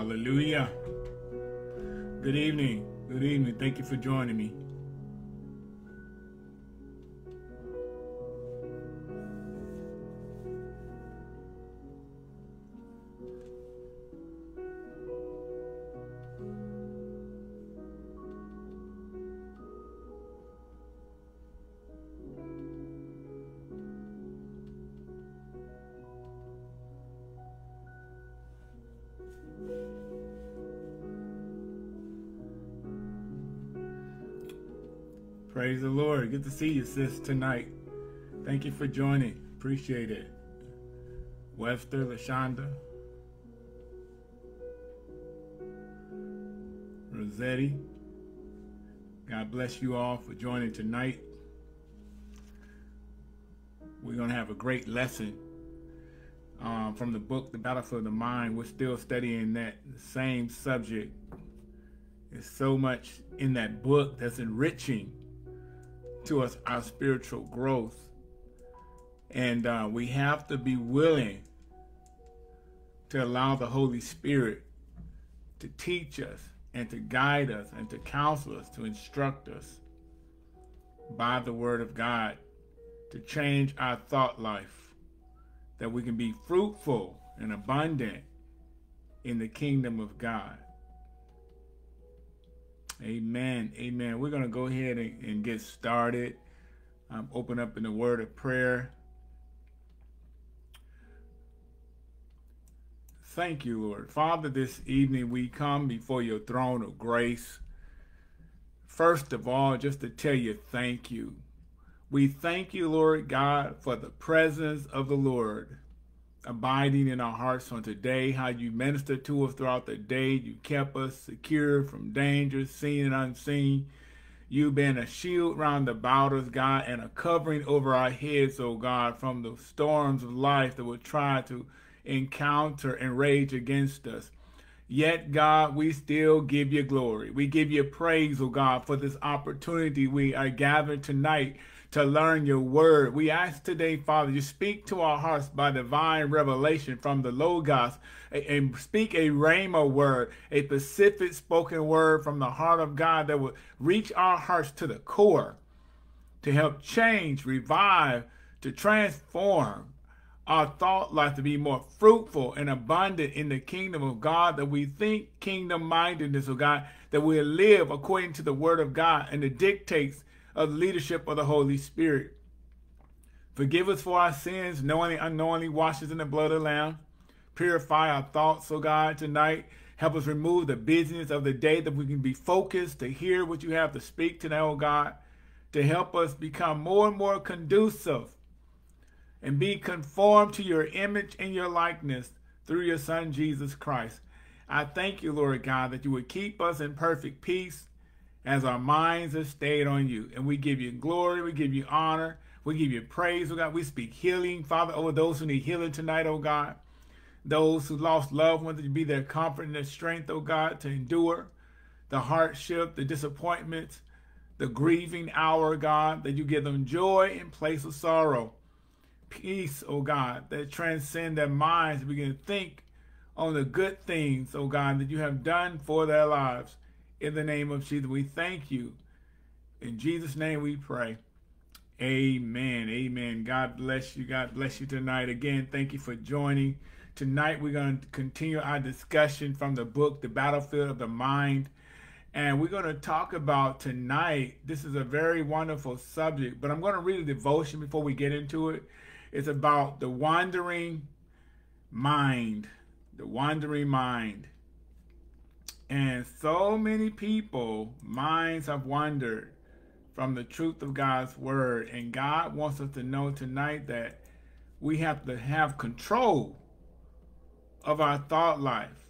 Hallelujah. Good evening. Good evening. Thank you for joining me. Praise the Lord. Good to see you, sis, tonight. Thank you for joining. Appreciate it. Webster, LaShonda, Rossetti. God bless you all for joining tonight. We're going to have a great lesson um, from the book, The Battlefield of the Mind. We're still studying that same subject. There's so much in that book that's enriching to us our spiritual growth. And uh, we have to be willing to allow the Holy Spirit to teach us and to guide us and to counsel us, to instruct us by the Word of God, to change our thought life, that we can be fruitful and abundant in the kingdom of God. Amen. Amen. We're going to go ahead and, and get started. Um, open up in the word of prayer. Thank you, Lord. Father, this evening we come before your throne of grace. First of all, just to tell you thank you. We thank you, Lord God, for the presence of the Lord abiding in our hearts on today, how you ministered to us throughout the day. You kept us secure from danger, seen and unseen. You've been a shield round about us, God, and a covering over our heads, oh God, from the storms of life that would try to encounter and rage against us. Yet, God, we still give you glory. We give you praise, oh God, for this opportunity we are gathered tonight to learn your word. We ask today, Father, you speak to our hearts by divine revelation from the Logos and speak a Rhema word, a specific spoken word from the heart of God that will reach our hearts to the core to help change, revive, to transform our thought life to be more fruitful and abundant in the kingdom of God, that we think kingdom mindedness of oh God, that we live according to the word of God and the dictates of the leadership of the Holy Spirit. Forgive us for our sins, knowingly, unknowingly, wash us in the blood of the Lamb. Purify our thoughts, O oh God, tonight. Help us remove the busyness of the day that we can be focused to hear what you have to speak tonight, O oh God, to help us become more and more conducive and be conformed to your image and your likeness through your Son, Jesus Christ. I thank you, Lord God, that you would keep us in perfect peace as our minds are stayed on you. And we give you glory, we give you honor, we give you praise, oh God. We speak healing, Father, over those who need healing tonight, oh God. Those who lost loved ones, to be their comfort and their strength, oh God, to endure the hardship, the disappointments, the grieving hour, oh God, that you give them joy in place of sorrow. Peace, oh God, that transcend their minds, begin to think on the good things, oh God, that you have done for their lives in the name of Jesus. We thank you. In Jesus' name we pray. Amen. Amen. God bless you. God bless you tonight. Again, thank you for joining. Tonight we're going to continue our discussion from the book, The Battlefield of the Mind. And we're going to talk about tonight. This is a very wonderful subject, but I'm going to read a devotion before we get into it. It's about the wandering mind. The wandering mind. And so many people, minds have wandered from the truth of God's word. And God wants us to know tonight that we have to have control of our thought life.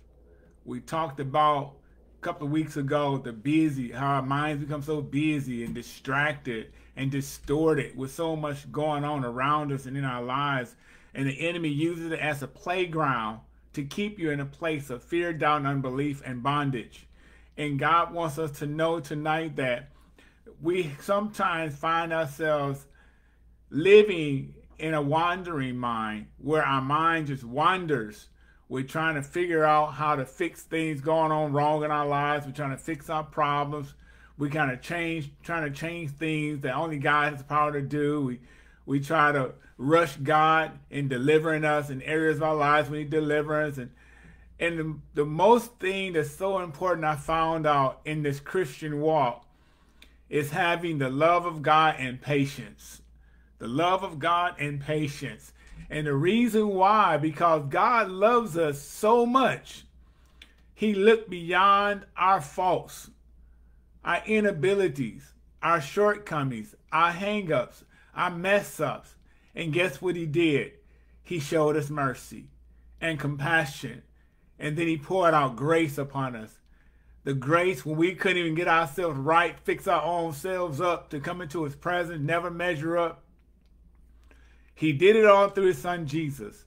We talked about a couple of weeks ago the busy, how our minds become so busy and distracted and distorted with so much going on around us and in our lives. And the enemy uses it as a playground to keep you in a place of fear, doubt, unbelief, and bondage. And God wants us to know tonight that we sometimes find ourselves living in a wandering mind where our mind just wanders We're trying to figure out how to fix things going on wrong in our lives. We're trying to fix our problems. We kind of change, trying to change things that only God has the power to do. We we try to rush God in delivering us in areas of our lives we need deliverance. And and the, the most thing that's so important I found out in this Christian walk is having the love of God and patience. The love of God and patience. And the reason why, because God loves us so much, He looked beyond our faults, our inabilities, our shortcomings, our hangups, our mess ups. And guess what He did? He showed us mercy and compassion. And then He poured out grace upon us. The grace when we couldn't even get ourselves right, fix our own selves up to come into His presence, never measure up he did it all through his son Jesus,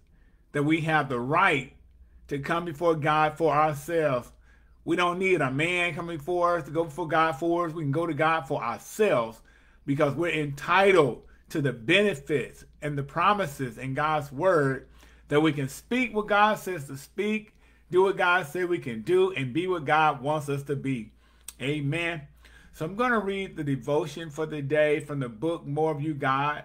that we have the right to come before God for ourselves. We don't need a man coming for us to go before God for us. We can go to God for ourselves because we're entitled to the benefits and the promises in God's word that we can speak what God says to speak, do what God said we can do, and be what God wants us to be. Amen. So I'm going to read the devotion for the day from the book More of You, God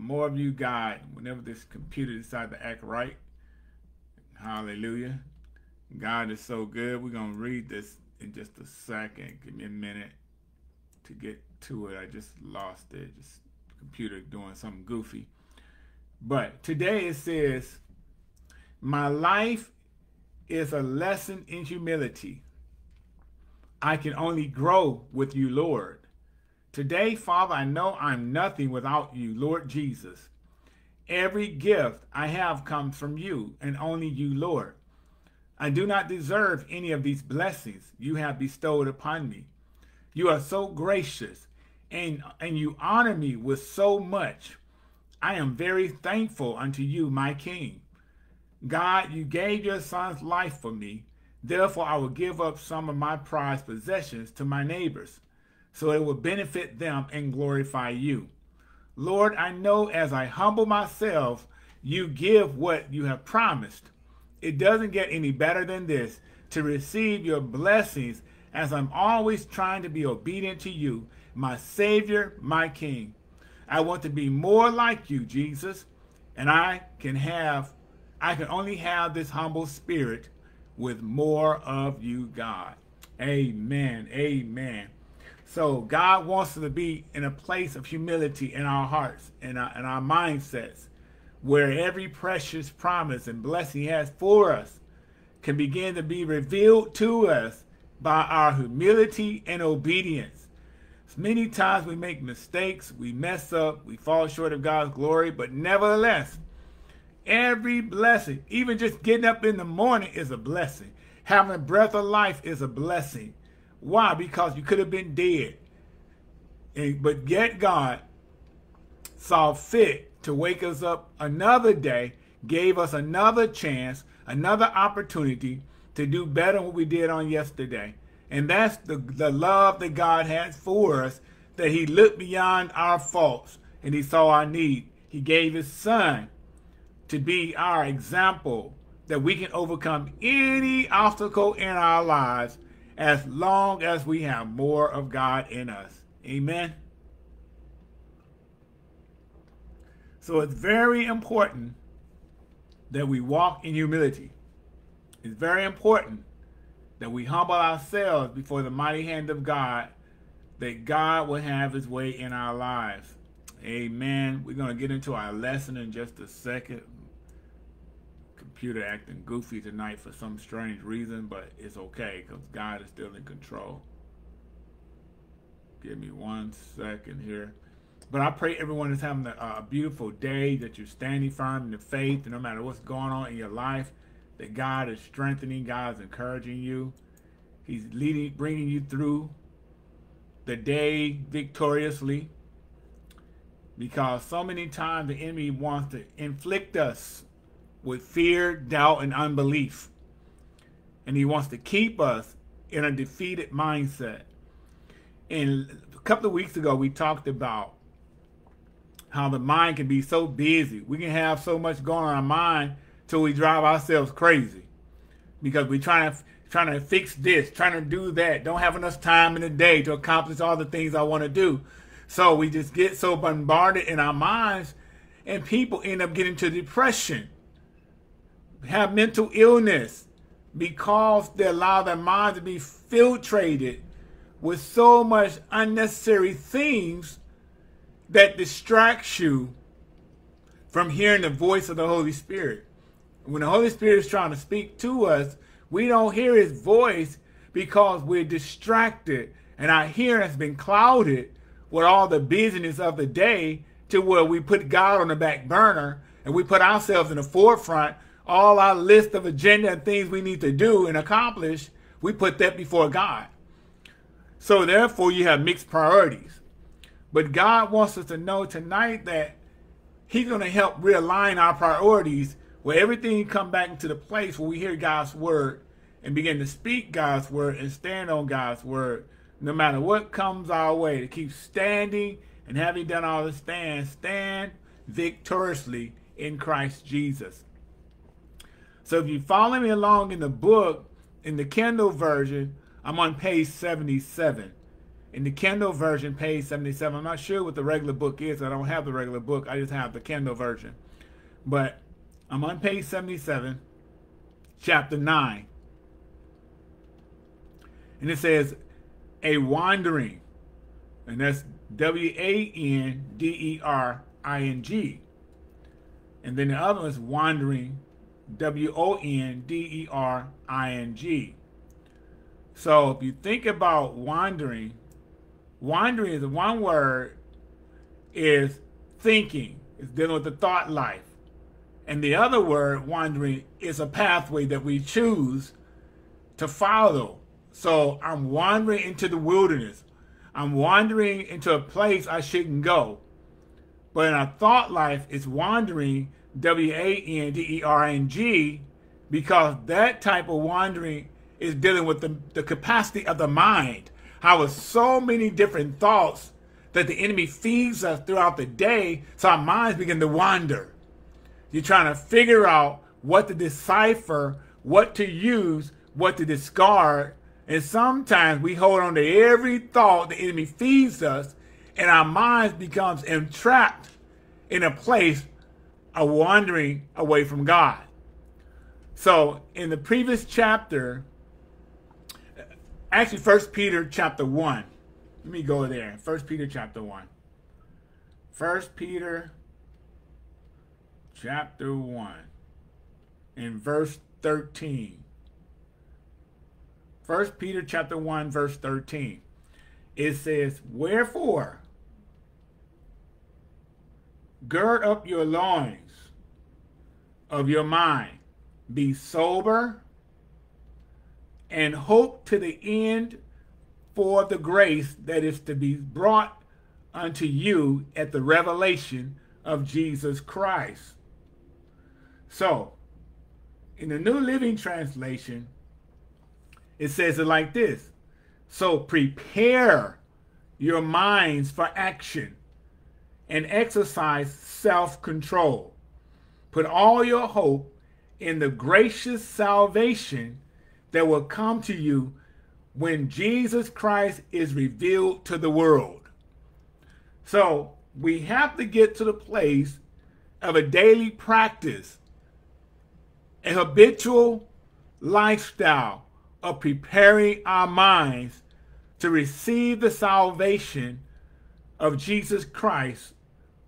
more of you God whenever this computer decides to act right. Hallelujah. God is so good. We're going to read this in just a second. Give me a minute to get to it. I just lost it. Just computer doing something goofy. But today it says, My life is a lesson in humility. I can only grow with you, Lord. Today, Father, I know I'm nothing without you, Lord Jesus. Every gift I have comes from you and only you, Lord. I do not deserve any of these blessings you have bestowed upon me. You are so gracious and, and you honor me with so much. I am very thankful unto you, my King. God, you gave your son's life for me. Therefore, I will give up some of my prized possessions to my neighbors so it will benefit them and glorify you. Lord, I know as I humble myself, you give what you have promised. It doesn't get any better than this to receive your blessings as I'm always trying to be obedient to you, my Savior, my King. I want to be more like you, Jesus, and I can have, I can only have this humble spirit with more of you, God. Amen. Amen. So God wants us to be in a place of humility in our hearts and our, in our mindsets where every precious promise and blessing he has for us can begin to be revealed to us by our humility and obedience. Many times we make mistakes, we mess up, we fall short of God's glory, but nevertheless, every blessing, even just getting up in the morning is a blessing. Having a breath of life is a blessing. Why? Because you could have been dead. And, but yet God saw fit to wake us up another day, gave us another chance, another opportunity to do better than what we did on yesterday. And that's the, the love that God has for us, that he looked beyond our faults and he saw our need. He gave his son to be our example that we can overcome any obstacle in our lives as long as we have more of God in us. Amen. So it's very important that we walk in humility. It's very important that we humble ourselves before the mighty hand of God, that God will have his way in our lives. Amen. We're going to get into our lesson in just a second computer acting goofy tonight for some strange reason, but it's okay because God is still in control. Give me one second here. But I pray everyone is having a, a beautiful day, that you're standing firm in the faith, and no matter what's going on in your life, that God is strengthening, God is encouraging you. He's leading, bringing you through the day victoriously. Because so many times the enemy wants to inflict us with fear, doubt, and unbelief. And he wants to keep us in a defeated mindset. And a couple of weeks ago, we talked about how the mind can be so busy. We can have so much going on in our mind till we drive ourselves crazy because we're trying to trying to fix this, trying to do that. Don't have enough time in the day to accomplish all the things I want to do. So we just get so bombarded in our minds, and people end up getting to depression, have mental illness, because they allow their minds to be filtrated with so much unnecessary things that distracts you from hearing the voice of the Holy Spirit. When the Holy Spirit is trying to speak to us, we don't hear his voice because we're distracted and our hearing has been clouded with all the busyness of the day to where we put God on the back burner and we put ourselves in the forefront. All our list of agenda and things we need to do and accomplish, we put that before God. So therefore, you have mixed priorities. But God wants us to know tonight that He's going to help realign our priorities where everything come back into the place where we hear God's word and begin to speak God's word and stand on God's word, no matter what comes our way, to keep standing and having done all the stand, stand victoriously in Christ Jesus. So if you follow me along in the book, in the Kindle version, I'm on page 77. In the Kindle version, page 77, I'm not sure what the regular book is. I don't have the regular book. I just have the Kindle version. But I'm on page 77, chapter 9. And it says, a wandering. And that's W A N D E R I N G. And then the other one is wandering, W O N D E R I N G. So if you think about wandering, wandering is one word is thinking, it's dealing with the thought life. And the other word, wandering, is a pathway that we choose to follow. So I'm wandering into the wilderness. I'm wandering into a place I shouldn't go. But in our thought life, it's wandering, W A N D E R N G, because that type of wandering is dealing with the, the capacity of the mind. How with so many different thoughts that the enemy feeds us throughout the day, so our minds begin to wander. You're trying to figure out what to decipher, what to use, what to discard. And sometimes we hold on to every thought the enemy feeds us, and our minds becomes entrapped in a place of wandering away from God. So in the previous chapter, actually First Peter chapter 1. Let me go there. First Peter chapter 1. First Peter chapter 1 in verse 13. 1 Peter chapter 1 verse 13. It says, "Wherefore gird up your loins of your mind, be sober, and hope to the end for the grace that is to be brought unto you at the revelation of Jesus Christ." So, in the New Living Translation, it says it like this. So prepare your minds for action and exercise self-control. Put all your hope in the gracious salvation that will come to you when Jesus Christ is revealed to the world. So we have to get to the place of a daily practice a habitual lifestyle of preparing our minds to receive the salvation of Jesus Christ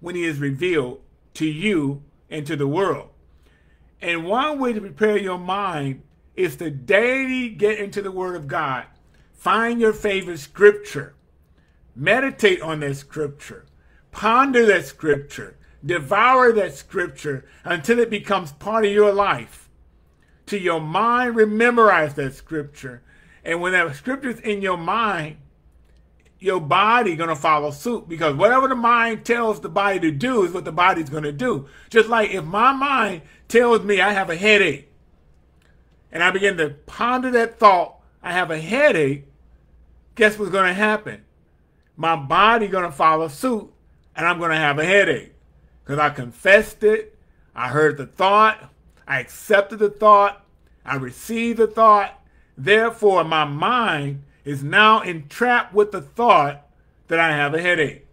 when he is revealed to you and to the world. And one way to prepare your mind is to daily get into the Word of God. Find your favorite scripture. Meditate on that scripture. Ponder that scripture. Devour that scripture until it becomes part of your life to your mind, rememorize that scripture. And when that scripture's in your mind, your body to follow suit because whatever the mind tells the body to do is what the body's to do. Just like if my mind tells me I have a headache and I begin to ponder that thought, I have a headache, guess what's to happen? My body to follow suit and I'm to have a headache because I confessed it. I heard the thought. I accepted the thought. I received the thought. Therefore, my mind is now entrapped with the thought that I have a headache.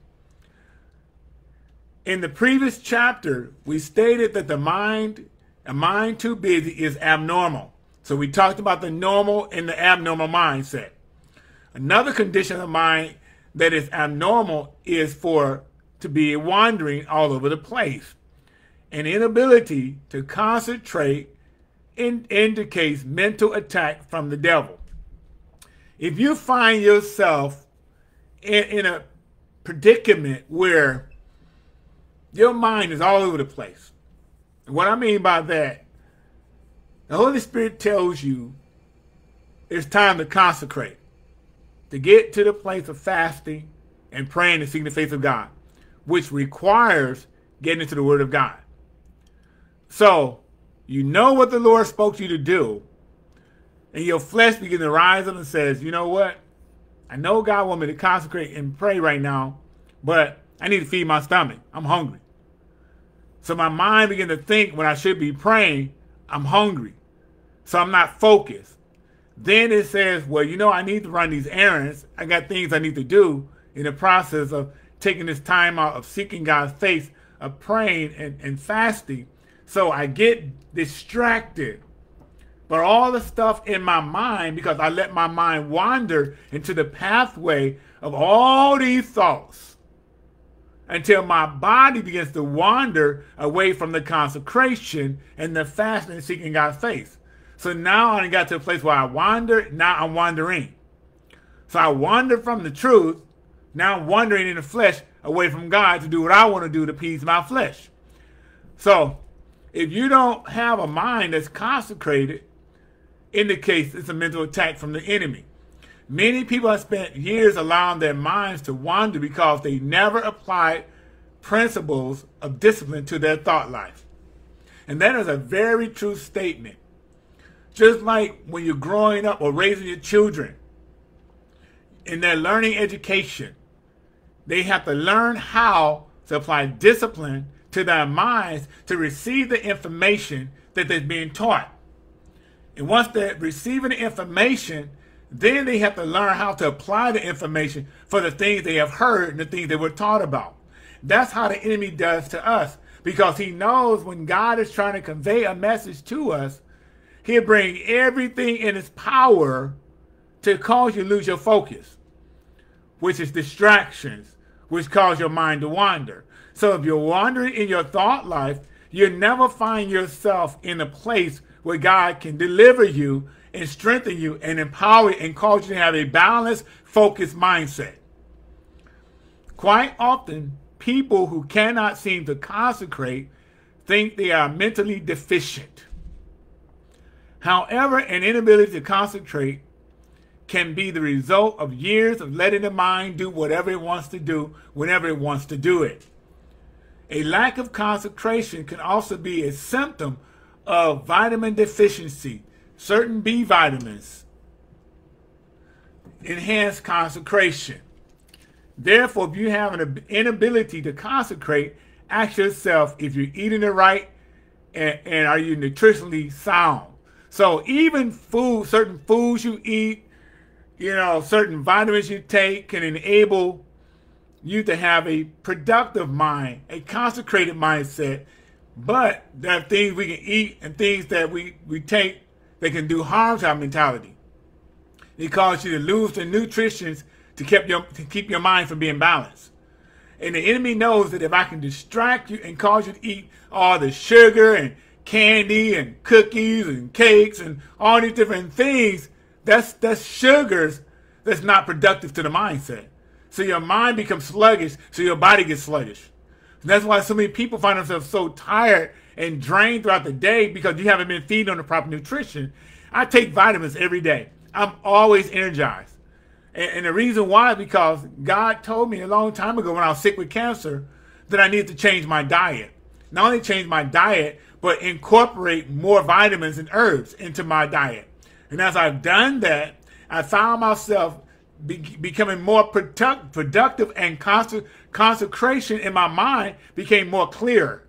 In the previous chapter, we stated that the mind, a mind too busy, is abnormal. So we talked about the normal and the abnormal mindset. Another condition of mind that is abnormal is for to be wandering all over the place. An inability to concentrate in, indicates mental attack from the devil. If you find yourself in, in a predicament where your mind is all over the place, and what I mean by that, the Holy Spirit tells you it's time to consecrate, to get to the place of fasting and praying and seeking the face of God, which requires getting into the Word of God. So, you know what the Lord spoke to you to do, and your flesh begins to rise up and says, you know what? I know God want me to consecrate and pray right now, but I need to feed my stomach. I'm hungry. So my mind begins to think when I should be praying, I'm hungry. So I'm not focused. Then it says, well, you know, I need to run these errands. I got things I need to do in the process of taking this time out of seeking God's face, of praying and, and fasting. So I get distracted. But all the stuff in my mind, because I let my mind wander into the pathway of all these thoughts until my body begins to wander away from the consecration and the fasting seeking God's face. So now I got to a place where I wander, now I'm wandering. So I wander from the truth, now I'm wandering in the flesh away from God to do what I want to do to appease my flesh. So if you don't have a mind that's consecrated, indicates it's a mental attack from the enemy. Many people have spent years allowing their minds to wander because they never applied principles of discipline to their thought life. And that is a very true statement. Just like when you're growing up or raising your children in their learning education, they have to learn how to apply discipline to their minds to receive the information that they're being taught. And once they're receiving the information, then they have to learn how to apply the information for the things they have heard and the things they were taught about. That's how the enemy does to us because he knows when God is trying to convey a message to us, he'll bring everything in his power to cause you to lose your focus, which is distractions, which cause your mind to wander. So if you're wandering in your thought life, you'll never find yourself in a place where God can deliver you and strengthen you and empower you and cause you to have a balanced, focused mindset. Quite often, people who cannot seem to consecrate think they are mentally deficient. However, an inability to concentrate can be the result of years of letting the mind do whatever it wants to do whenever it wants to do it. A lack of concentration can also be a symptom of vitamin deficiency. Certain B vitamins enhance concentration. Therefore, if you have an inability to concentrate, ask yourself if you're eating it right and, and are you nutritionally sound. So even food, certain foods you eat, you know, certain vitamins you take can enable you to have a productive mind, a consecrated mindset. But there are things we can eat and things that we, we take that can do harm to our mentality. It causes you to lose the nutrients to keep your to keep your mind from being balanced. And the enemy knows that if I can distract you and cause you to eat all the sugar and candy and cookies and cakes and all these different things, that's that's sugars that's not productive to the mindset. So your mind becomes sluggish, so your body gets sluggish. And that's why so many people find themselves so tired and drained throughout the day because you haven't been feeding on the proper nutrition. I take vitamins every day. I'm always energized. And, and the reason why because God told me a long time ago when I was sick with cancer that I needed to change my diet. Not only change my diet, but incorporate more vitamins and herbs into my diet. And as I've done that, I found myself be, becoming more product, productive and consecration in my mind became more clear.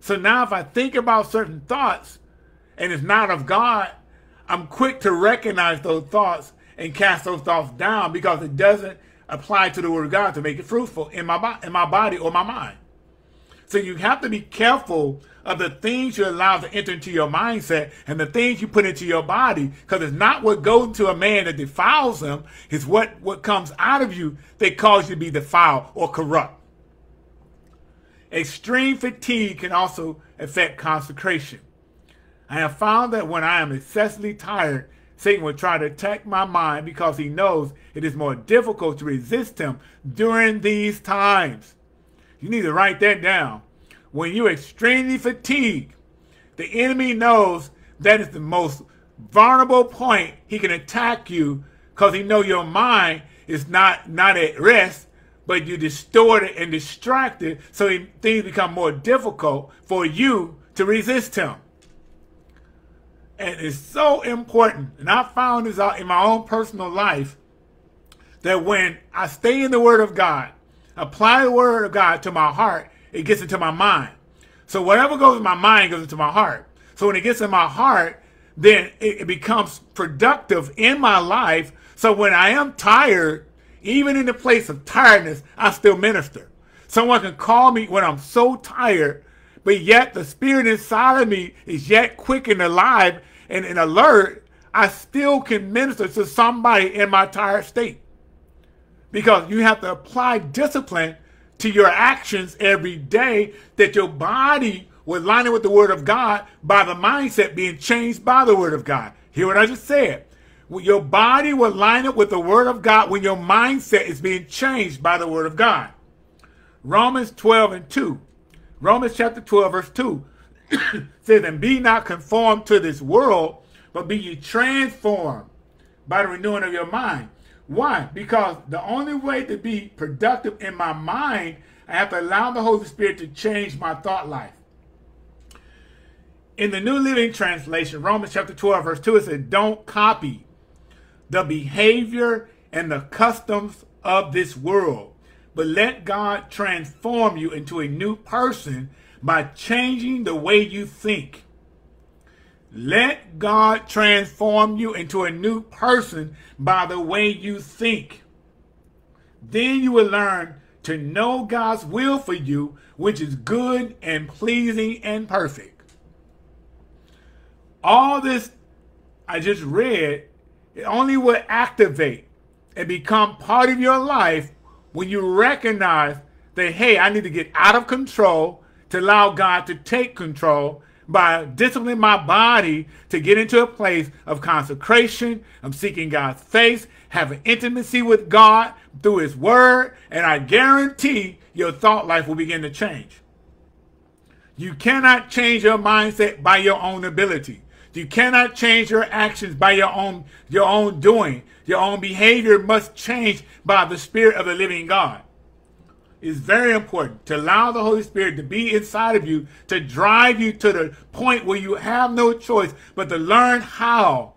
So now if I think about certain thoughts and it's not of God, I'm quick to recognize those thoughts and cast those thoughts down because it doesn't apply to the word of God to make it fruitful in my, in my body or my mind. So you have to be careful of the things you allow to enter into your mindset and the things you put into your body because it's not what goes into a man that defiles him, it's what, what comes out of you that causes you to be defiled or corrupt. Extreme fatigue can also affect consecration. I have found that when I am excessively tired, Satan will try to attack my mind because he knows it is more difficult to resist him during these times. You need to write that down. When you're extremely fatigued, the enemy knows that is the most vulnerable point he can attack you because he know your mind is not, not at rest, but you're distorted and distracted, so things become more difficult for you to resist him. And it's so important, and I found this out in my own personal life, that when I stay in the Word of God, apply the Word of God to my heart, it gets into my mind. So whatever goes in my mind goes into my heart. So when it gets in my heart, then it, becomes productive in my life. So when I am tired, even in the place of tiredness, I still minister. Someone can call me when I'm so tired, but yet the spirit inside of me is yet quick and alive and, and alert, I still can minister to somebody in my tired state. Because you have to apply discipline to your actions every day that your body will line up with the word of God by the mindset being changed by the word of God. Hear what I just said. Your body will line up with the word of God when your mindset is being changed by the word of God. Romans 12 and 2. Romans chapter 12 verse 2 says, and be not conformed to this world, but be ye transformed by the renewing of your mind. Why? Because the only way to be productive in my mind, I have to allow the Holy Spirit to change my thought life. In the New Living Translation, Romans chapter 12, verse 2, it says, Don't copy the behavior and the customs of this world, but let God transform you into a new person by changing the way you think. Let God transform you into a new person by the way you think. Then you will learn to know God's will for you, which is good and pleasing and perfect. All this I just read, it only will activate and become part of your life when you recognize that, hey, I need to get out of control to allow God to take control by disciplining my body to get into a place of consecration. I'm seeking God's face, having intimacy with God through his word, and I guarantee your thought life will begin to change. You cannot change your mindset by your own ability. You cannot change your actions by your own your own doing. Your own behavior must change by the spirit of the living God is very important to allow the Holy Spirit to be inside of you, to drive you to the point where you have no choice but to learn how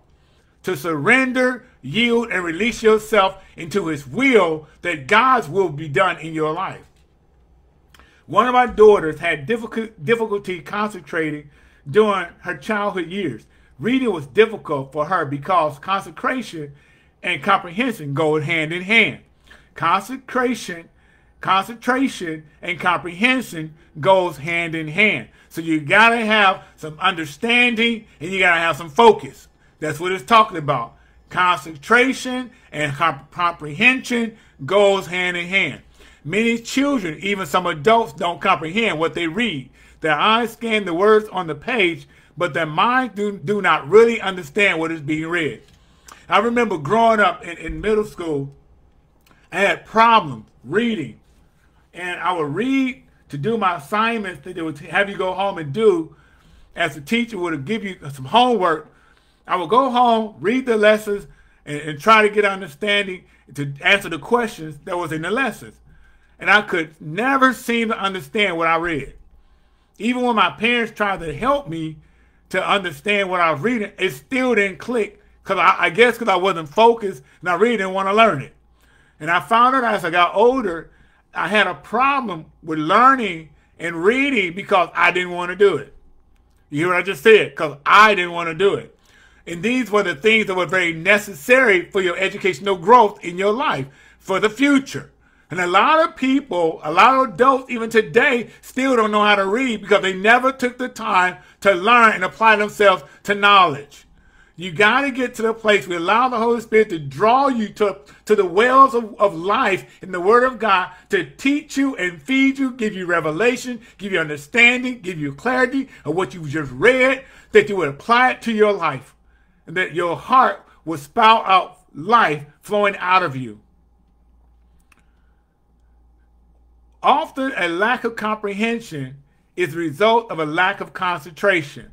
to surrender, yield, and release yourself into his will that God's will be done in your life. One of my daughters had difficult difficulty concentrating during her childhood years. Reading was difficult for her because consecration and comprehension go hand in hand. Consecration concentration and comprehension goes hand in hand. So you got to have some understanding and you got to have some focus. That's what it's talking about. Concentration and comp comprehension goes hand in hand. Many children, even some adults, don't comprehend what they read. Their eyes scan the words on the page, but their minds do, do not really understand what is being read. I remember growing up in, in middle school, I had problems reading and I would read to do my assignments that they would have you go home and do. As the teacher would give you some homework, I would go home, read the lessons, and, and try to get understanding to answer the questions that was in the lessons. And I could never seem to understand what I read. Even when my parents tried to help me to understand what I was reading, it still didn't click because I, I, guess because I wasn't focused and I really didn't want to learn it. And I found out as I got older I had a problem with learning and reading because I didn't want to do it. You hear what I just said? Because I didn't want to do it. And these were the things that were very necessary for your educational growth in your life for the future. And a lot of people, a lot of adults, even today, still don't know how to read because they never took the time to learn and apply themselves to knowledge. You got to get to the place where allow the Holy Spirit to draw you to, to the wells of, of life in the Word of God to teach you and feed you, give you revelation, give you understanding, give you clarity of what you've just read, that you would apply it to your life, and that your heart will spout out life flowing out of you. Often a lack of comprehension is the result of a lack of concentration.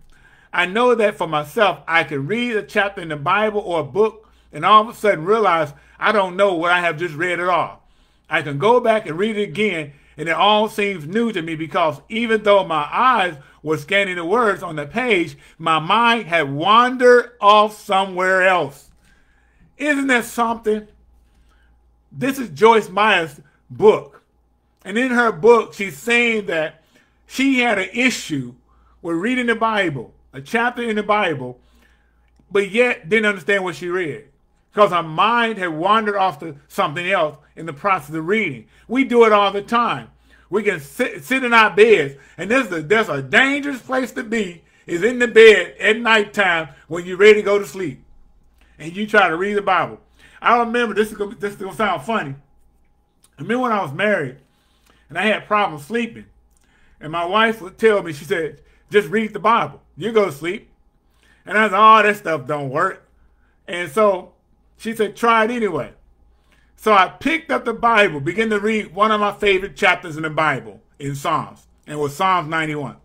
I know that for myself, I can read a chapter in the Bible or a book and all of a sudden realize I don't know what I have just read at all. I can go back and read it again and it all seems new to me because even though my eyes were scanning the words on the page, my mind had wandered off somewhere else. Isn't that something? This is Joyce Meyer's book. And in her book, she's saying that she had an issue with reading the Bible a chapter in the Bible, but yet didn't understand what she read because her mind had wandered off to something else in the process of reading. We do it all the time. We can sit, sit in our beds, and there's a, there's a dangerous place to be is in the bed at nighttime when you're ready to go to sleep, and you try to read the Bible. I remember this is gonna, this is gonna sound funny. I remember when I was married, and I had problems sleeping, and my wife would tell me, she said, just read the Bible. You go to sleep. And I said, oh, that stuff don't work. And so she said, try it anyway. So I picked up the Bible, began to read one of my favorite chapters in the Bible in Psalms, and it was Psalms 91.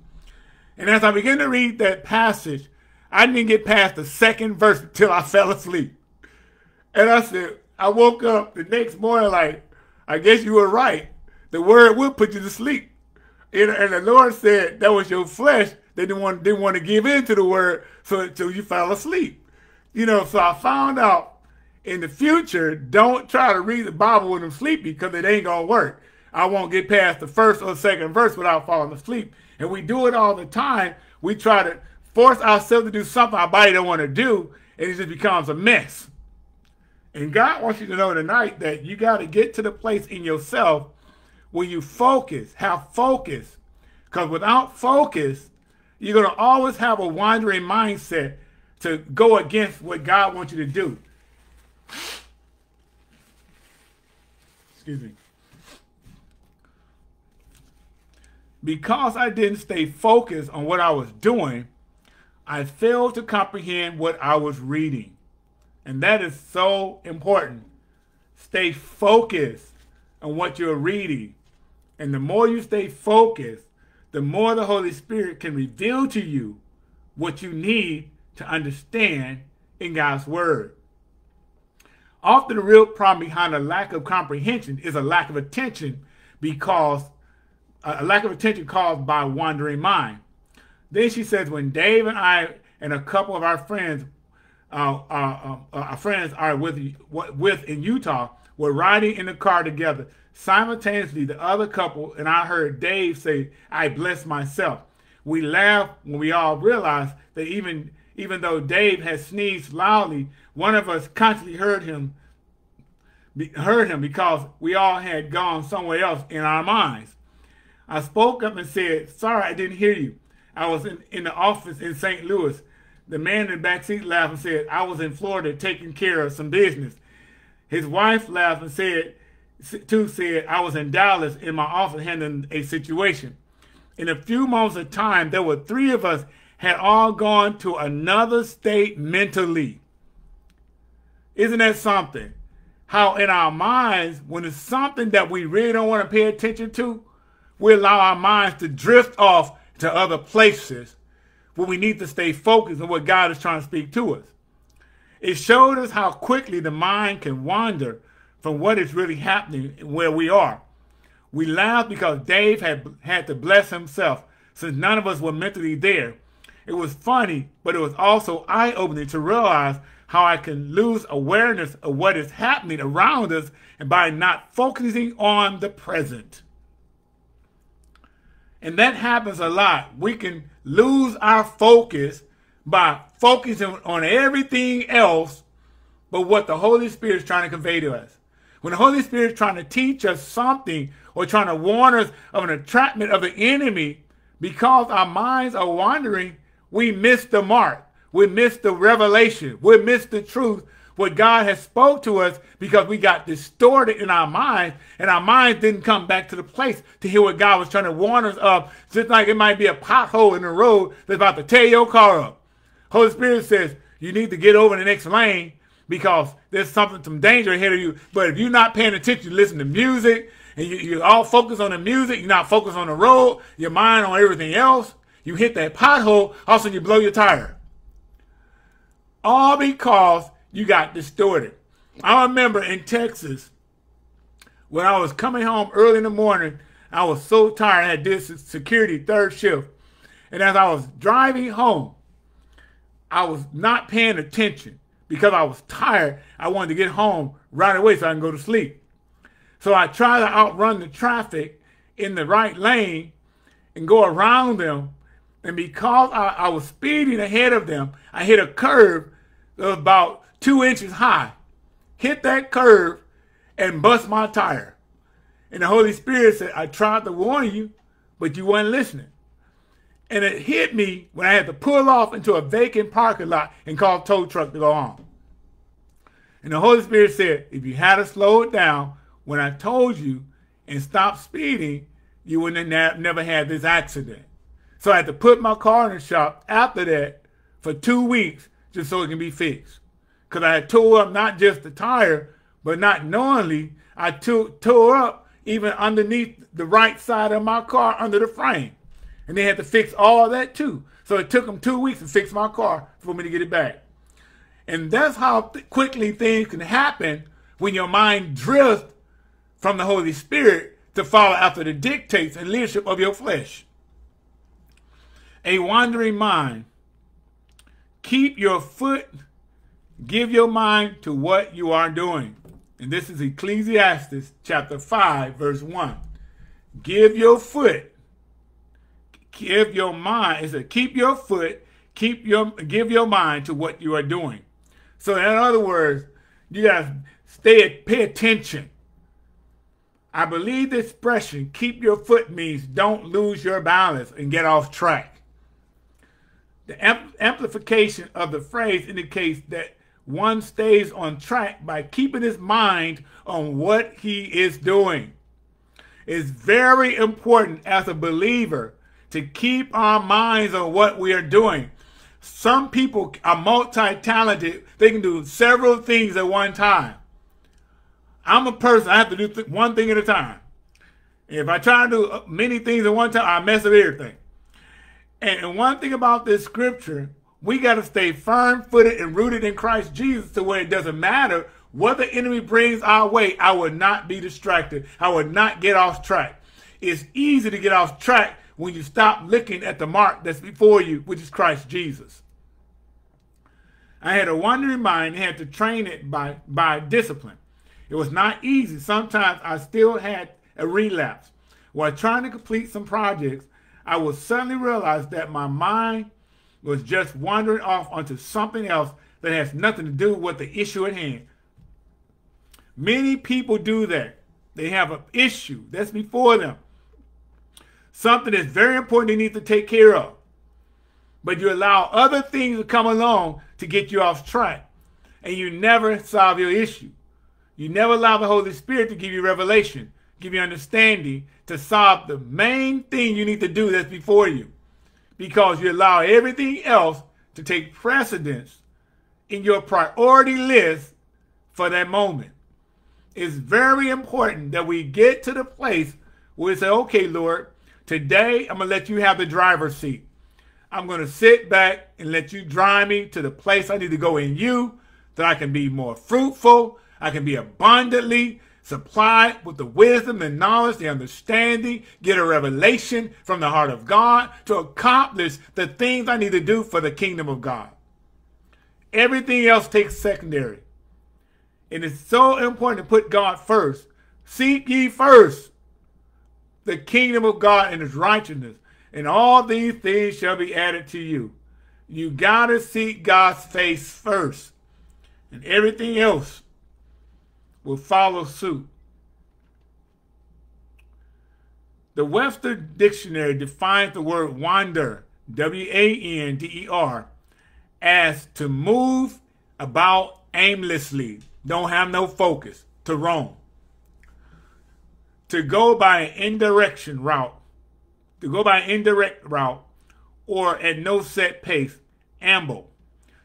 And as I began to read that passage, I didn't get past the second verse until I fell asleep. And I said, I woke up the next morning like, I guess you were right. The word will put you to sleep. And, the Lord said that was your flesh. They didn't want didn't want to give in to the word, so until you fell asleep. You know, so I found out in the future, don't try to read the Bible when I'm sleepy because it ain't gonna work. I won't get past the first or second verse without falling asleep. And we do it all the time. We try to force ourselves to do something our body don't want to do, and it just becomes a mess. And God wants you to know tonight that you got to get to the place in yourself when you focus, have focus. Because without focus, you're going to always have a wandering mindset to go against what God wants you to do. Excuse me. Because I didn't stay focused on what I was doing, I failed to comprehend what I was reading. And that is so important. Stay focused on what you're reading. And the more you stay focused, the more the Holy Spirit can reveal to you what you need to understand in God's Word. Often the real problem behind a lack of comprehension is a lack of attention because a lack of attention caused by wandering mind. Then she says, when Dave and I and a couple of our friends, uh, uh, uh, our friends are with with in Utah, were riding in the car together. Simultaneously, the other couple and I heard Dave say, I bless myself. We laughed when we all realized that even, even though Dave had sneezed loudly, one of us constantly heard him heard him because we all had gone somewhere else in our minds. I spoke up and said, sorry, I didn't hear you. I was in, in the office in St. Louis. The man in the back seat laughed and said, I was in Florida taking care of some business. His wife laughed and said, too said, I was in Dallas in my office handling a situation. In a few moments of time, there were three of us had all gone to another state mentally. Isn't that something? How in our minds, when it's something that we really don't want to pay attention to, we allow our minds to drift off to other places where we need to stay focused on what God is trying to speak to us. It showed us how quickly the mind can wander from what is really happening where we are. We laughed because Dave had had to bless himself since none of us were mentally there. It was funny, but it was also eye-opening to realize how I can lose awareness of what is happening around us and by not focusing on the present. And that happens a lot. We can lose our focus by focusing on everything else but what the Holy Spirit is trying to convey to us. When the Holy Spirit is trying to teach us something or trying to warn us of an entrapment of the enemy, because our minds are wandering, we miss the mark. We miss the revelation. We miss the truth. What God has spoke to us because we got distorted in our minds and our minds didn't come back to the place to hear what God was trying to warn us of. Just like it might be a pothole in the road that's about to tear your car up. Holy Spirit says you need to get over the next lane because there's something, some danger ahead of you. But if you're not paying attention, you listen to music and you, you're all focused on the music, you're not focused on the road, your mind on everything else, you hit that pothole, all of a sudden you blow your tire. All because you got distorted. I remember in Texas, when I was coming home early in the morning, I was so tired. I had this security third shift. And as I was driving home, I was not paying attention because I was tired. I wanted to get home right away so I can go to sleep. So I tried to outrun the traffic in the right lane and go around them. And because I, I was speeding ahead of them, I hit a curve about two inches high. Hit that curve and bust my tire. And the Holy Spirit said, I tried to warn you, but you weren't listening. And it hit me when I had to pull off into a vacant parking lot and call tow truck to go on. And the Holy Spirit said, if you had to slow it down when I told you and stop speeding, you wouldn't have never had this accident. So I had to put my car in the shop after that for two weeks just so it can be fixed. Because I had tore up not just the tire, but not knowingly, I tore up even underneath the right side of my car under the frame. And they had to fix all that too. So it took them two weeks to fix my car for me to get it back. And that's how th quickly things can happen when your mind drifts from the Holy Spirit to follow after the dictates and leadership of your flesh. A wandering mind. Keep your foot, give your mind to what you are doing. And this is Ecclesiastes chapter 5, verse 1. Give your foot give your mind, it said, keep your foot, keep your, give your mind to what you are doing. So in other words, you gotta stay, pay attention. I believe the expression, keep your foot means don't lose your balance and get off track. The amplification of the phrase indicates that one stays on track by keeping his mind on what he is doing. It's very important as a believer to keep our minds on what we are doing. Some people are multi-talented. They can do several things at one time. I'm a person, I have to do th one thing at a time. If I try to do uh, many things at one time, I mess up everything. And one thing about this scripture, we got to stay firm-footed and rooted in Christ Jesus to where it doesn't matter what the enemy brings our way, I would not be distracted. I would not get off track. It's easy to get off track when you stop looking at the mark that's before you, which is Christ Jesus. I had a wandering mind and had to train it by, by discipline. It was not easy. Sometimes I still had a relapse. While trying to complete some projects, I would suddenly realize that my mind was just wandering off onto something else that has nothing to do with the issue at hand. Many people do that. They have an issue that's before them something that's very important they need to take care of. But you allow other things to come along to get you off track. And you never solve your issue. You never allow the Holy Spirit to give you revelation, give you understanding to solve the main thing you need to do that's before you. Because you allow everything else to take precedence in your priority list for that moment. It's very important that we get to the place where we say, okay, Lord, Today, I'm going to let you have the driver's seat. I'm going to sit back and let you drive me to the place I need to go in you that I can be more fruitful. I can be abundantly supplied with the wisdom, the knowledge, the understanding, get a revelation from the heart of God to accomplish the things I need to do for the kingdom of God. Everything else takes secondary. And it's so important to put God first. Seek ye first the kingdom of God and his righteousness, and all these things shall be added to you. You got to seek God's face first, and everything else will follow suit. The Webster Dictionary defines the word wander, W A N D E R, as to move about aimlessly, don't have no focus, to roam. To go by an indirection route, to go by an indirect route, or at no set pace, amble.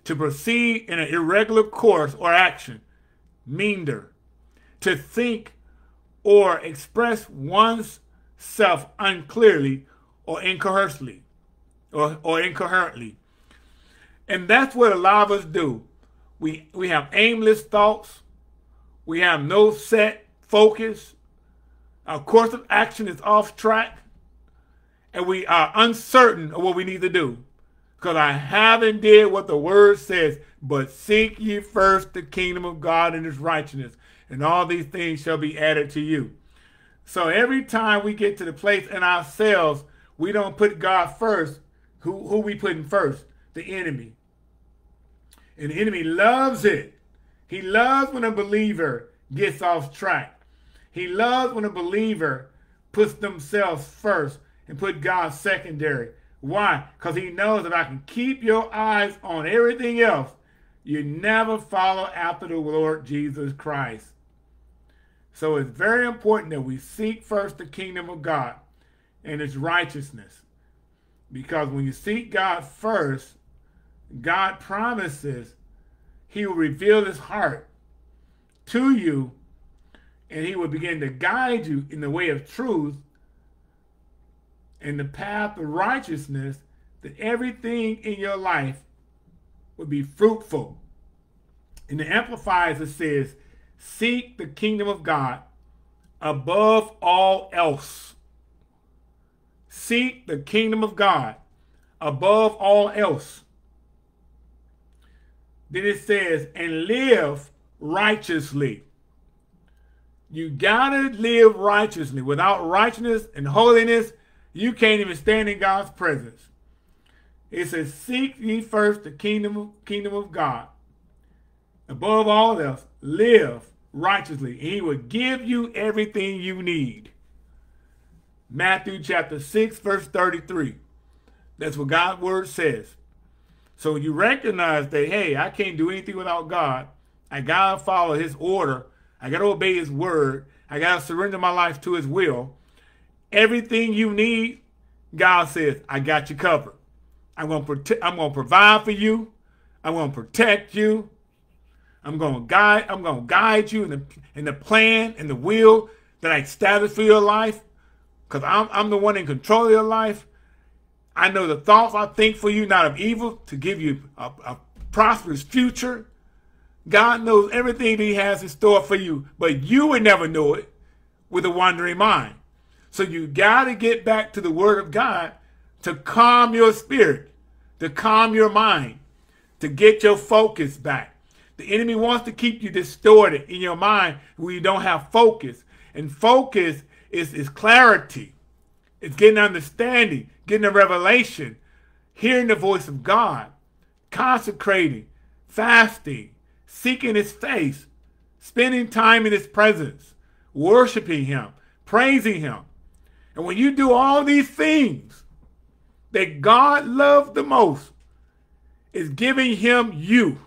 To proceed in an irregular course or action, meander. To think or express one's self unclearly or incoherently or, or incoherently. And that's what a lot of us do. We we have aimless thoughts. We have no set focus. Our course of action is off track. And we are uncertain of what we need to do. Because I haven't did what the word says, but seek ye first the kingdom of God and his righteousness, and all these things shall be added to you. So every time we get to the place in ourselves, we don't put God first. Who who we putting first? The enemy. And the enemy loves it. He loves when a believer gets off track. He loves when a believer puts themselves first and put God secondary. Why? Because he knows that I can keep your eyes on everything else. You never follow after the Lord Jesus Christ. So it's very important that we seek first the kingdom of God and its righteousness. Because when you seek God first, God promises he will reveal his heart to you and he will begin to guide you in the way of truth and the path of righteousness that everything in your life will be fruitful. In the Amplifies, it says, Seek the kingdom of God above all else. Seek the kingdom of God above all else. Then it says, and live righteously. You gotta live righteously. Without righteousness and holiness, you can't even stand in God's presence. It says, seek ye first the kingdom of, kingdom of God. Above all else, live righteously. And he will give you everything you need. Matthew chapter 6, verse 33. That's what God's word says. So you recognize that, hey, I can't do anything without God. I got to follow his order. I got to obey his word. I got to surrender my life to his will. Everything you need, God says, I got you covered. I'm going to protect, I'm going to provide for you. I'm going to protect you. I'm going to guide, I'm going to guide you in the, in the plan and the will that I established for your life. Because I'm, I'm the one in control of your life. I know the thoughts I think for you, not of evil, to give you a, a prosperous future. God knows everything that he has in store for you, but you would never know it with a wandering mind. So you got to get back to the word of God to calm your spirit, to calm your mind, to get your focus back. The enemy wants to keep you distorted in your mind where you don't have focus. And focus is, is clarity. It's getting understanding, getting a revelation, hearing the voice of God, consecrating, fasting, seeking his face, spending time in his presence, worshiping him, praising him. And when you do all these things that God loves the most, is giving him you.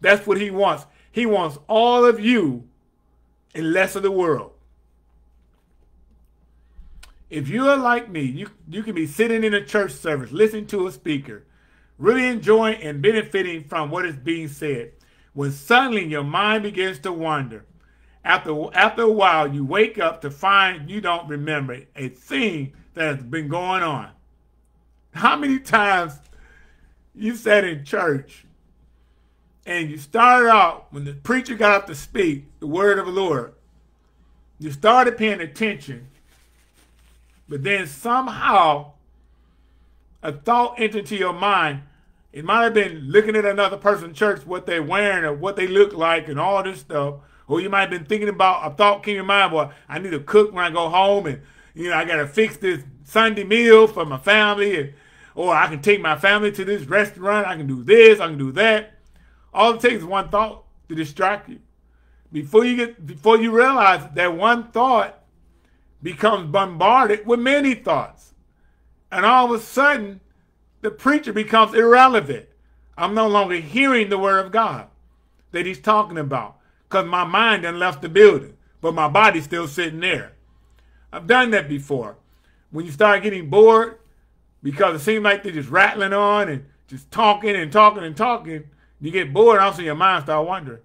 That's what he wants. He wants all of you and less of the world. If you are like me, you, you can be sitting in a church service, listening to a speaker, really enjoying and benefiting from what is being said, when suddenly your mind begins to wander. After, after a while, you wake up to find you don't remember a thing that has been going on. How many times you sat in church and you started out, when the preacher got up to speak the word of the Lord, you started paying attention, but then somehow a thought entered into your mind. It might have been looking at another person's church, what they're wearing or what they look like and all this stuff. Or you might have been thinking about, a thought came in your mind, well, I need to cook when I go home and, you know, I got to fix this Sunday meal for my family, and, or I can take my family to this restaurant. I can do this. I can do that. All it takes is one thought to distract you. Before you get, before you realize that one thought becomes bombarded with many thoughts, and all of a sudden, the preacher becomes irrelevant. I'm no longer hearing the word of God that he's talking about because my mind done left the building, but my body's still sitting there. I've done that before. When you start getting bored because it seems like they're just rattling on and just talking and talking and talking, you get bored, also your mind start wondering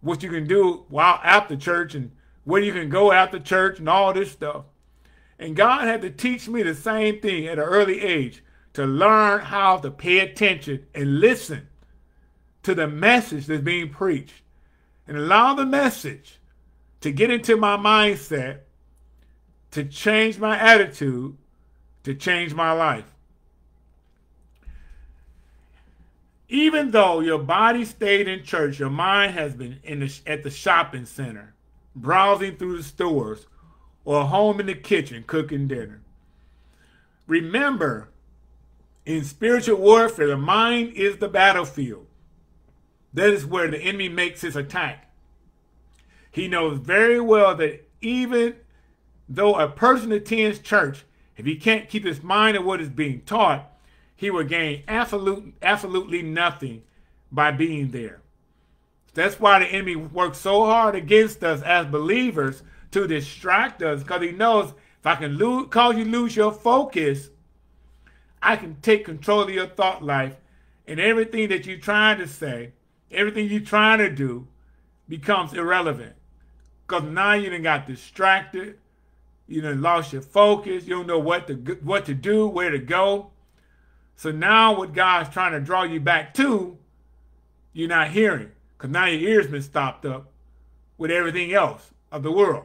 what you can do while after church and where you can go after church and all this stuff. And God had to teach me the same thing at an early age to learn how to pay attention and listen to the message that's being preached and allow the message to get into my mindset, to change my attitude, to change my life. Even though your body stayed in church, your mind has been in the, at the shopping center, browsing through the stores, or home in the kitchen cooking dinner. Remember, in spiritual warfare, the mind is the battlefield. That is where the enemy makes his attack. He knows very well that even though a person attends church, if he can't keep his mind on what is being taught, he will gain absolute, absolutely nothing by being there. That's why the enemy works so hard against us as believers to distract us because he knows if I can lose, cause you lose your focus, I can take control of your thought life and everything that you're trying to say, everything you're trying to do becomes irrelevant. Because now you done got distracted, you done lost your focus, you don't know what to what to do, where to go. So now what God's trying to draw you back to, you're not hearing. Because now your ears been stopped up with everything else of the world.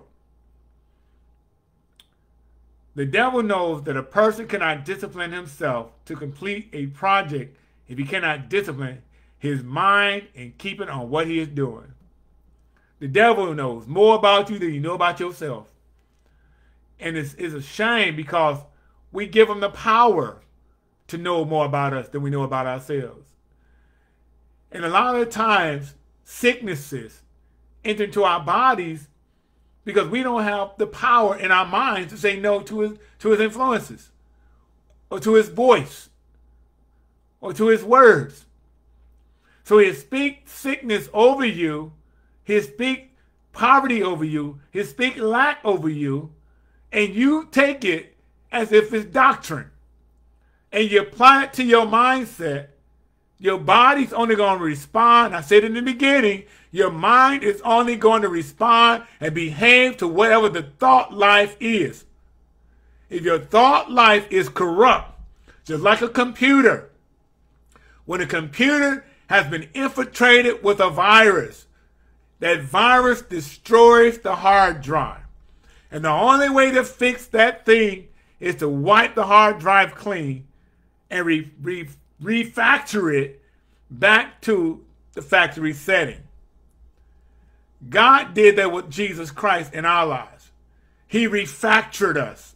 The devil knows that a person cannot discipline himself to complete a project if he cannot discipline his mind and keep it on what he is doing. The devil knows more about you than you know about yourself. And it's, it's a shame because we give him the power to know more about us than we know about ourselves. And a lot of times, sicknesses enter into our bodies because we don't have the power in our minds to say no to his, to his influences or to his voice or to his words. So he'll speak sickness over you, he'll speak poverty over you, he'll speak lack over you, and you take it as if it's doctrine. And you apply it to your mindset, your body's only going to respond. I said in the beginning, your mind is only going to respond and behave to whatever the thought life is. If your thought life is corrupt, just like a computer, when a computer has been infiltrated with a virus, that virus destroys the hard drive. And the only way to fix that thing is to wipe the hard drive clean and re, re, refactor it back to the factory setting. God did that with Jesus Christ in our lives. He refactored us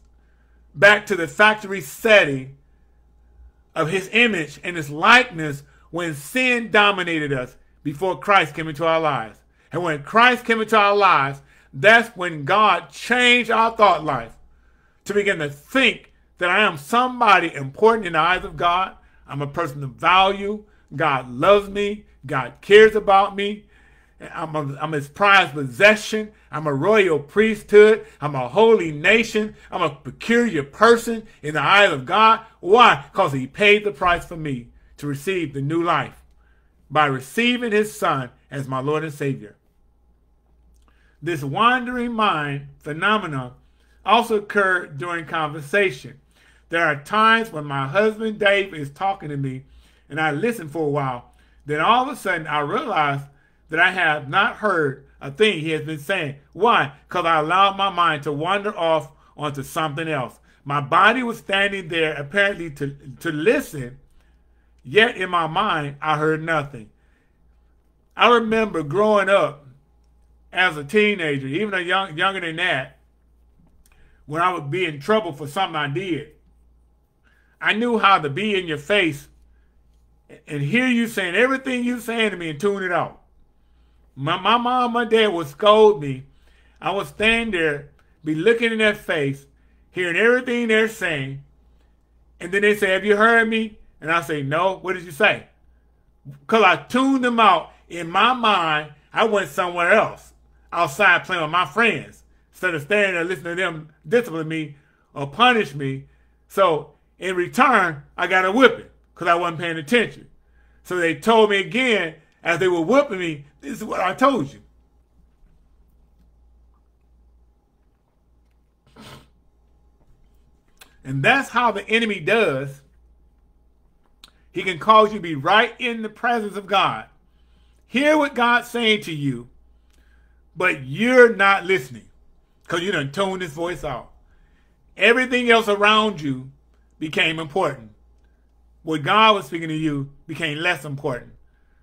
back to the factory setting of his image and his likeness when sin dominated us before Christ came into our lives. And when Christ came into our lives, that's when God changed our thought life to begin to think that I am somebody important in the eyes of God. I'm a person of value. God loves me. God cares about me. I'm, a, I'm his prized possession. I'm a royal priesthood. I'm a holy nation. I'm a peculiar person in the eyes of God. Why? Because he paid the price for me to receive the new life by receiving his son as my Lord and Savior. This wandering mind phenomenon also occurred during conversation. There are times when my husband Dave is talking to me and I listen for a while. Then all of a sudden I realize that I have not heard a thing he has been saying. Why? Because I allowed my mind to wander off onto something else. My body was standing there apparently to, to listen, yet in my mind I heard nothing. I remember growing up as a teenager, even a young, younger than that, when I would be in trouble for something I did. I knew how to be in your face and hear you saying everything you saying to me and tune it out. My, my mom, my dad would scold me. I would stand there, be looking in their face, hearing everything they're saying. And then they say, have you heard me? And I say, no. What did you say? Because I tuned them out. In my mind, I went somewhere else, outside playing with my friends, instead of standing there listening to them discipline me or punish me. So in return, I got a whipping because I wasn't paying attention. So they told me again, as they were whipping me, this is what I told you. And that's how the enemy does. He can cause you to be right in the presence of God. Hear what God's saying to you, but you're not listening because you done toned his voice out. Everything else around you became important. What God was speaking to you became less important.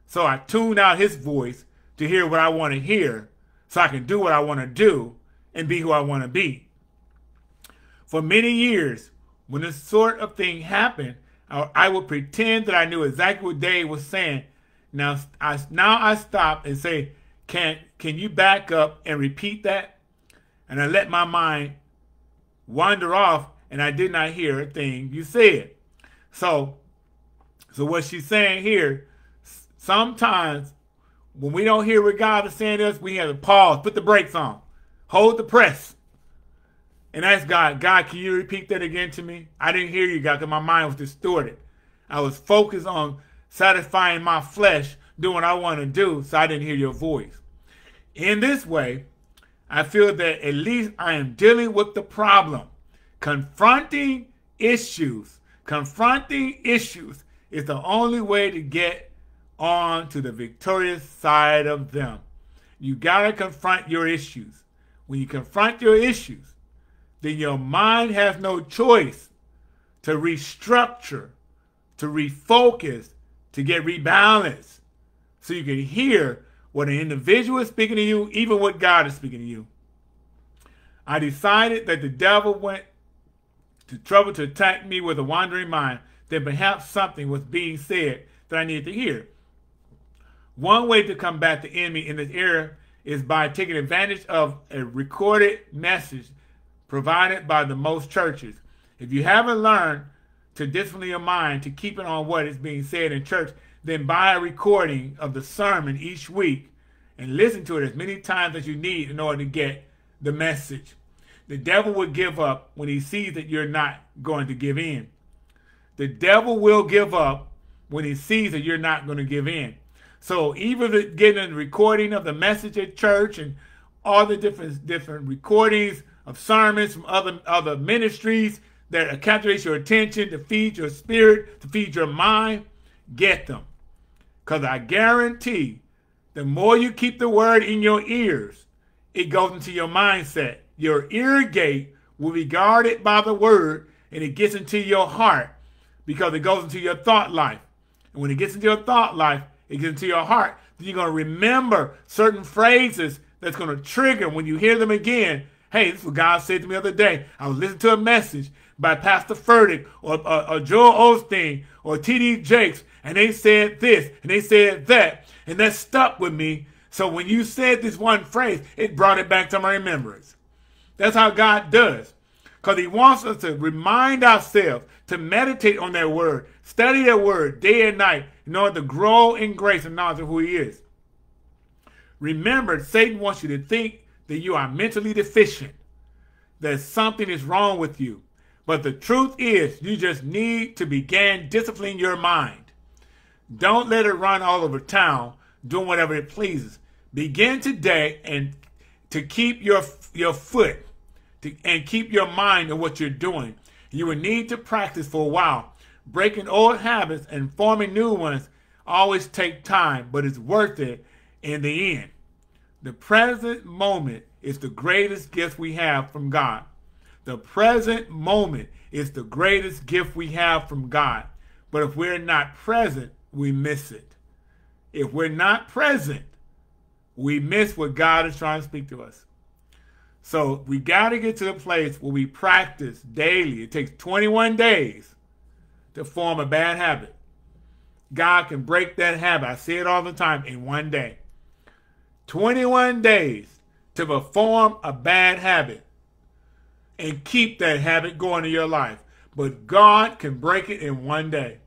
So I tuned out his voice to hear what I want to hear so I can do what I want to do and be who I want to be. For many years, when this sort of thing happened, I, I would pretend that I knew exactly what Dave was saying. Now I now I stop and say, "Can can you back up and repeat that?" And I let my mind wander off, and I did not hear a thing you said. So, so what she's saying here, sometimes when we don't hear what God is saying to us, we have to pause, put the brakes on, hold the press, and ask God, God, can you repeat that again to me? I didn't hear you, God, because my mind was distorted. I was focused on satisfying my flesh, doing what I want to do, so I didn't hear your voice. In this way, I feel that at least I am dealing with the problem. Confronting issues, confronting issues is the only way to get on to the victorious side of them. You got to confront your issues. When you confront your issues, then your mind has no choice to restructure, to refocus, to get rebalanced. So you can hear what an individual is speaking to you, even what God is speaking to you. I decided that the devil went to trouble to attack me with a wandering mind, then perhaps something was being said that I needed to hear. One way to combat the enemy in this area is by taking advantage of a recorded message provided by the most churches. If you haven't learned to discipline your mind to keep it on what is being said in church, then buy a recording of the sermon each week and listen to it as many times as you need in order to get the message. The devil will give up when he sees that you're not going to give in. The devil will give up when he sees that you're not going to give in. So even getting a recording of the message at church and all the different different recordings of sermons from other, other ministries that captivate your attention, to feed your spirit, to feed your mind, get them. Because I guarantee the more you keep the word in your ears, it goes into your mindset. Your ear gate will be guarded by the word and it gets into your heart because it goes into your thought life. And when it gets into your thought life, it gets into your heart. Then you're going to remember certain phrases that's going to trigger when you hear them again Hey, this is what God said to me the other day. I was listening to a message by Pastor Furtick or, or, or Joel Osteen or T.D. Jakes, and they said this and they said that, and that stuck with me. So when you said this one phrase, it brought it back to my remembrance. That's how God does. Because he wants us to remind ourselves to meditate on that word, study that word day and night in order to grow in grace and knowledge of who he is. Remember, Satan wants you to think that you are mentally deficient, that something is wrong with you. But the truth is, you just need to begin disciplining your mind. Don't let it run all over town doing whatever it pleases. Begin today and to keep your your foot to, and keep your mind on what you're doing. You will need to practice for a while. Breaking old habits and forming new ones always take time, but it's worth it in the end. The present moment is the greatest gift we have from God. The present moment is the greatest gift we have from God. But if we're not present, we miss it. If we're not present, we miss what God is trying to speak to us. So we got to get to the place where we practice daily. It takes 21 days to form a bad habit. God can break that habit. I see it all the time in one day. 21 days to perform a bad habit and keep that habit going in your life. But God can break it in one day.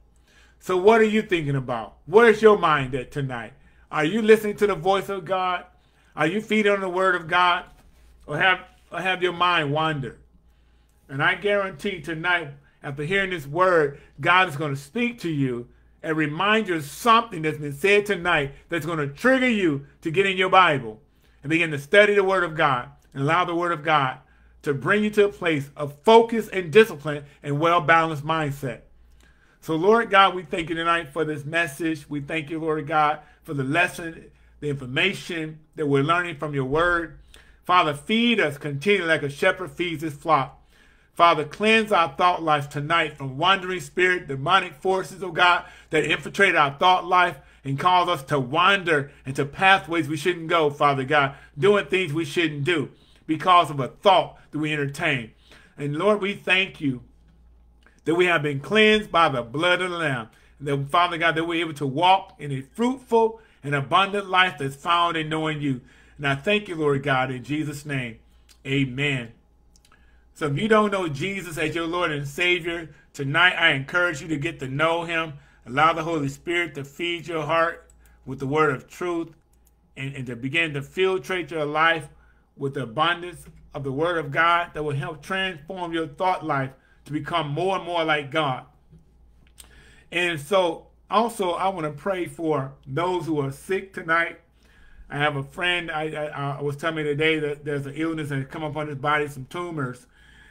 So what are you thinking about? Where's your mind at tonight? Are you listening to the voice of God? Are you feeding on the word of God? Or have, or have your mind wander? And I guarantee tonight, after hearing this word, God is going to speak to you and remind you of something that's been said tonight that's going to trigger you to get in your Bible and begin to study the Word of God and allow the Word of God to bring you to a place of focus and discipline and well-balanced mindset. So, Lord God, we thank you tonight for this message. We thank you, Lord God, for the lesson, the information that we're learning from your word. Father, feed us continually like a shepherd feeds his flock. Father, cleanse our thought life tonight from wandering spirit, demonic forces, oh God, that infiltrate our thought life and cause us to wander into pathways we shouldn't go, Father God, doing things we shouldn't do because of a thought that we entertain. And Lord, we thank you that we have been cleansed by the blood of the Lamb. That, Father God, that we're able to walk in a fruitful and abundant life that's found in knowing you. And I thank you, Lord God, in Jesus' name. Amen. So if you don't know Jesus as your Lord and Savior, tonight I encourage you to get to know him. Allow the Holy Spirit to feed your heart with the word of truth and, and to begin to filtrate your life with the abundance of the word of God that will help transform your thought life to become more and more like God. And so also I want to pray for those who are sick tonight. I have a friend, I, I, I was telling me today that there's an illness that come up on his body, some tumors.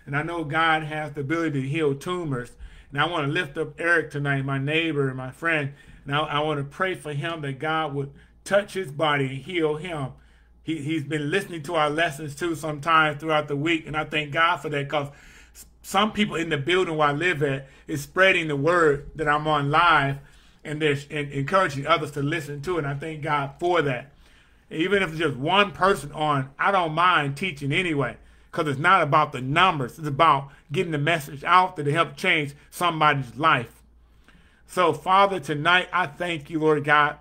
And I know God has the ability to heal tumors. And I want to lift up Eric tonight, my neighbor and my friend. Now I want to pray for him that God would touch his body and heal him. He, he's been listening to our lessons too sometimes throughout the week. And I thank God for that because some people in the building where I live at is spreading the word that I'm on live and they're encouraging others to listen to it. And I thank God for that. Even if it's just one person on, I don't mind teaching anyway because it's not about the numbers. It's about getting the message out to help change somebody's life. So, Father, tonight I thank you, Lord God,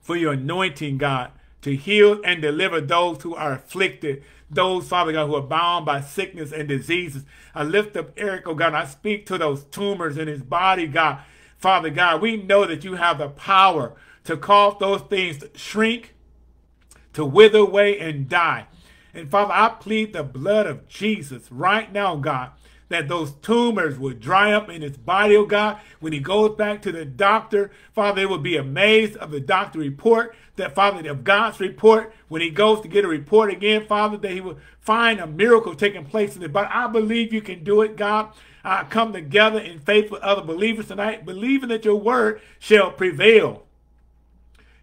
for your anointing, God, to heal and deliver those who are afflicted, those, Father God, who are bound by sickness and diseases. I lift up Eric, oh God, I speak to those tumors in his body, God. Father God, we know that you have the power to cause those things to shrink, to wither away and die. And Father, I plead the blood of Jesus right now, God, that those tumors would dry up in his body, oh God. When he goes back to the doctor, Father, they will be amazed of the doctor report, that Father, of God's report. When he goes to get a report again, Father, that he will find a miracle taking place in it. But I believe you can do it, God. I come together in faith with other believers tonight, believing that your word shall prevail.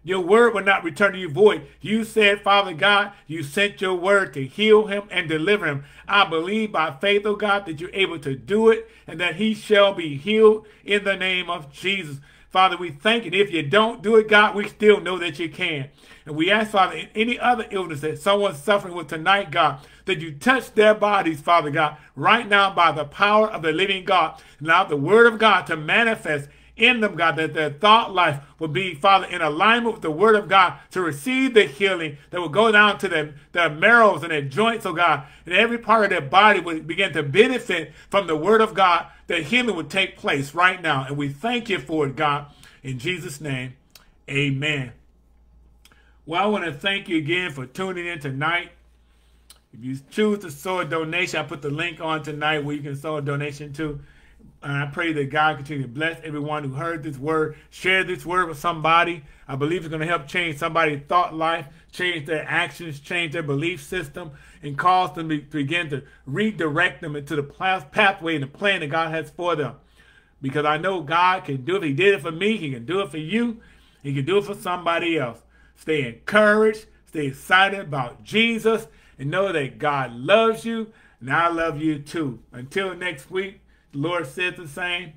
Your word will not return to you void. You said, Father God, you sent your word to heal him and deliver him. I believe by faith, oh God, that you're able to do it and that he shall be healed in the name of Jesus. Father, we thank you. If you don't do it, God, we still know that you can. And we ask, Father, in any other illness that someone's suffering with tonight, God, that you touch their bodies, Father God, right now by the power of the living God. Allow the word of God to manifest in them, God, that their thought life will be, Father, in alignment with the word of God to receive the healing that will go down to their, their marrows and their joints, oh God, and every part of their body will begin to benefit from the word of God, that healing would take place right now. And we thank you for it, God. In Jesus' name, amen. Well, I want to thank you again for tuning in tonight. If you choose to sow a donation, I put the link on tonight where you can sow a donation to. And I pray that God continue to bless everyone who heard this word. Share this word with somebody. I believe it's going to help change somebody's thought life, change their actions, change their belief system, and cause them to begin to redirect them into the pathway and the plan that God has for them. Because I know God can do it. He did it for me. He can do it for you. He can do it for somebody else. Stay encouraged. Stay excited about Jesus. And know that God loves you. And I love you too. Until next week. Lord says the same.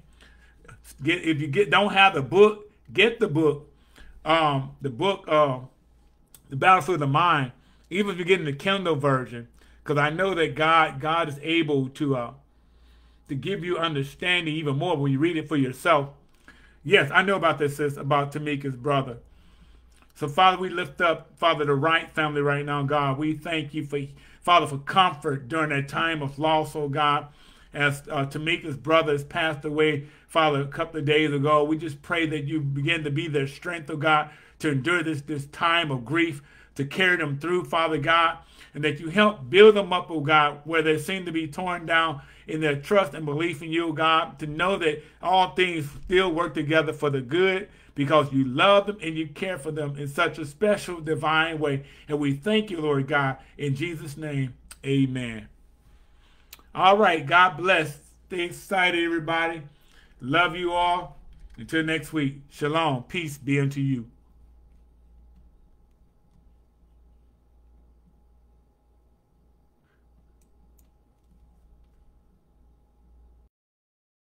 Get if you get don't have the book, get the book. Um, the book, uh, the Battlefield of the Mind. Even if you're getting the Kindle version, because I know that God God is able to uh, to give you understanding even more when you read it for yourself. Yes, I know about this, sis, about Tamika's brother. So, Father, we lift up, Father, the Wright family right now, God. We thank you for, Father, for comfort during that time of loss, oh God. As uh, Tamika's brother has passed away, Father, a couple of days ago, we just pray that you begin to be their strength, oh God, to endure this, this time of grief, to carry them through, Father God, and that you help build them up, oh God, where they seem to be torn down in their trust and belief in you, God, to know that all things still work together for the good because you love them and you care for them in such a special, divine way. And we thank you, Lord God, in Jesus' name, amen. All right, God bless. Stay excited, everybody. Love you all. Until next week, shalom. Peace be unto you.